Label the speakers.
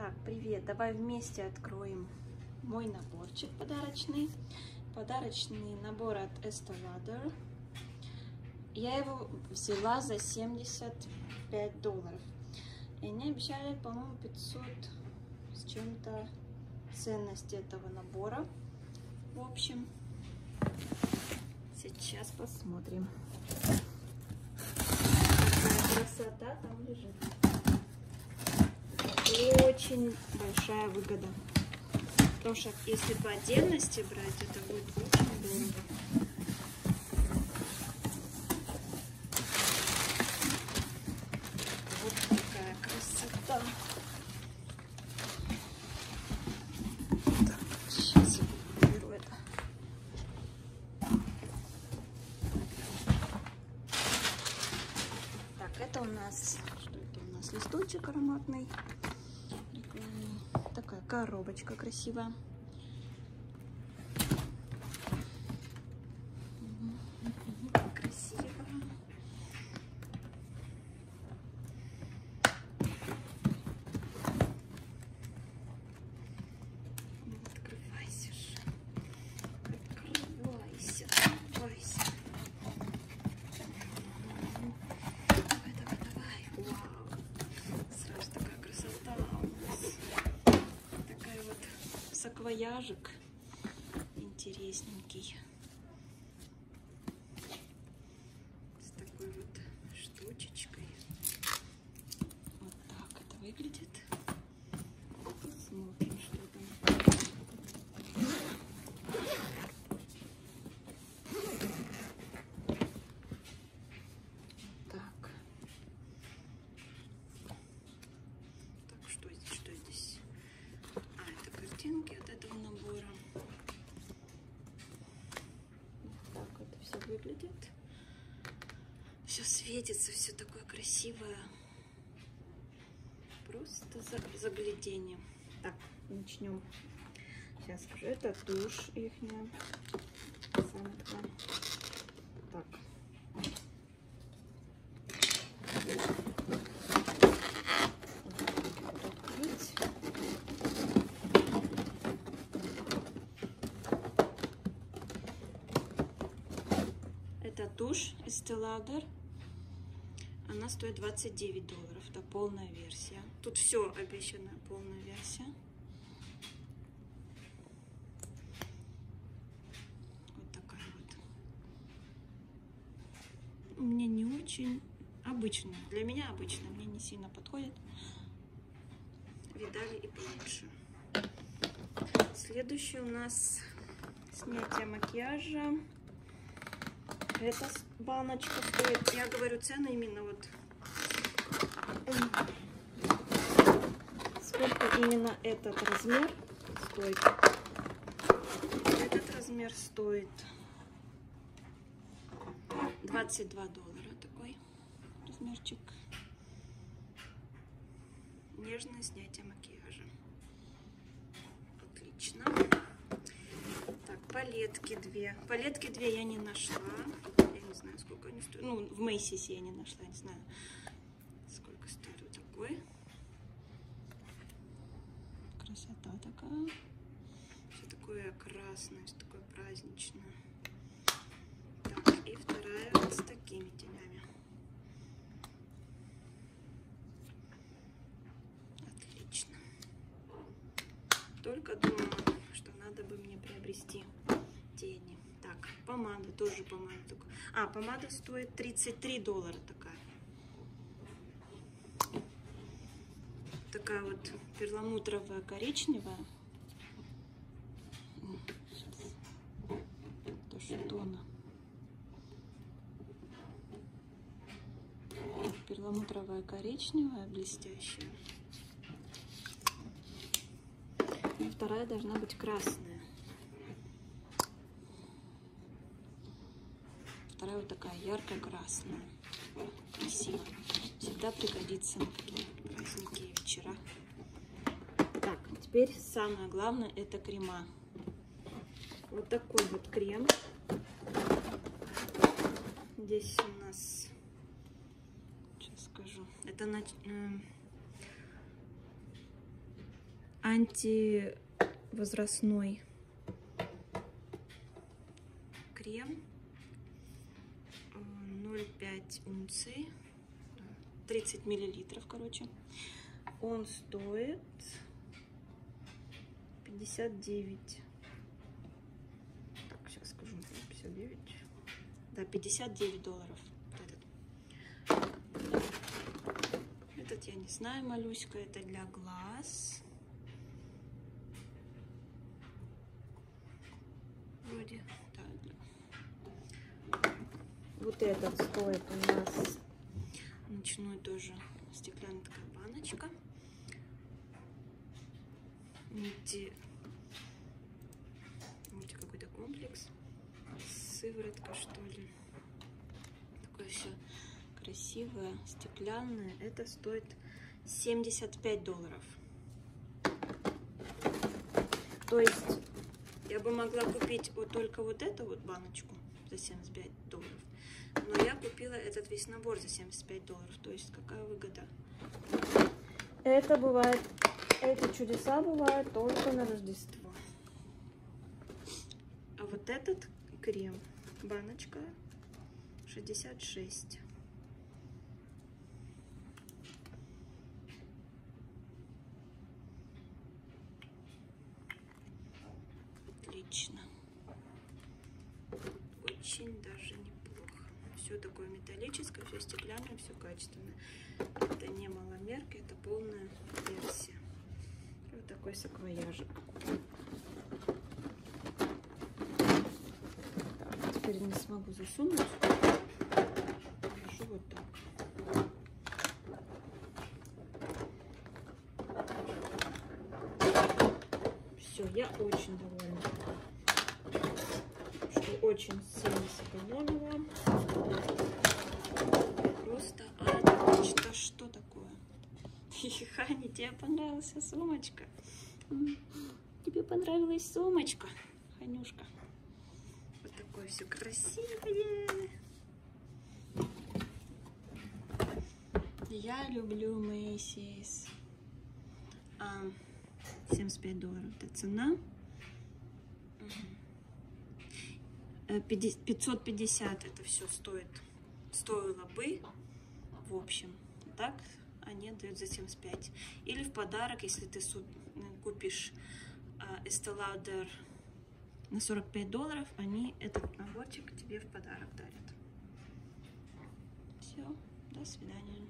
Speaker 1: Так, привет. Давай вместе откроем мой наборчик подарочный. Подарочный набор от Estee. Я его взяла за 75 долларов. И они обещали, по-моему, 500 с чем-то ценность этого набора. В общем, сейчас посмотрим. Красота там лежит. Очень большая выгода. Потому что если по отдельности брать, это будет очень дорого. Вот такая красота. Сейчас я беру это. Так, это у нас, что это у нас, листочек ароматный. Коробочка красивая. Мгм, Красиво. Ну, Открывайся же. Открывайся, открывайся. Давай, давай, давай. Вау. Сразу такая красота у нас. Такая вот саквояжик интересненький. С такой вот штучечкой. Вот так это выглядит. Посмотрим, что там. Так. Так, что здесь, что здесь? А, это картинки от этого набора. Вот так это все выглядит. Все светится, все такое красивое. Просто за- заглядение. Так, начнем. Сейчас скажу. Это тушь ихняя. Самая такая. Так. Открыть. Это Lauder. Она стоит 29 долларов. Это полная версия. Тут все обещано, полная версия. Вот такая вот. Мне не очень обычная. Для меня обычная. Мне не сильно подходит. Видали и получше. Следующий у нас снятие макияжа. Эта баночка стоит, я говорю цены именно вот сколько именно этот размер стоит. Этот размер стоит 22 доллара такой размерчик. Нежное снятие макияжа. Отлично. Палетки две. Палетки две я не нашла. Я не знаю, сколько они стоят. Ну, в Мейсисе я не нашла, не знаю, сколько стоит вот такой. Красота такая. Все такое красное, все такое праздничное. Так, и вторая вот с такими тенями. Отлично. Только думала, что надо бы мне приобрести тени. Так, помада, тоже помада. такой. А, помада стоит 33 доллара такая. Такая вот перламутровая коричневая. Тоже тона. Перламутровая коричневая, блестящая. И вторая должна быть красная. Вторая вот такая ярко-красная. Красиво. Всегда пригодится на такие праздники и вечера. Так, теперь самое главное это крема. Вот такой вот крем. Здесь у нас, сейчас скажу, это на, м, антивозрастной крем. 0,5 унций. 30 миллилитров короче. Он стоит 59 так сейчас скажу. 59 да 59 долларов. Этот. этот я не знаю малюська это для глаз вроде вот этот стоит у нас ночной тоже стеклянная такая баночка мульти, мульти какой-то комплекс, сыворотка что ли. Такое все красивое, стеклянное. Это стоит 75 долларов. То есть я бы могла купить вот только вот эту вот баночку за 75 долларов. Но я купила этот весь набор за 75 долларов. То есть какая выгода? Это бывает эти чудеса бывают только на Рождество. А вот этот крем, баночка 66. Отлично. Очень даже неплохо. Все такое металлическое, все стеклянное, все качественное. Это не маломерка, это полная версия такой саквояжик. Так, теперь не смогу засунуть. Держу вот так. Все, я очень довольна. Что очень сильно сэкономила. Просто, а, что, такое? Хани, тебе понравилась сумочка? Тебе понравилась сумочка, Ханюшка? Вот такое все красивое. Я люблю Macy's. А, 75 долларов это цена. 550 э, это все стоит, стоило бы, в общем, так они дают за 75. Или в подарок, если ты купишь Estee Lauder на 45 долларов, они этот наборчик тебе в подарок дарят. Все, до свидания.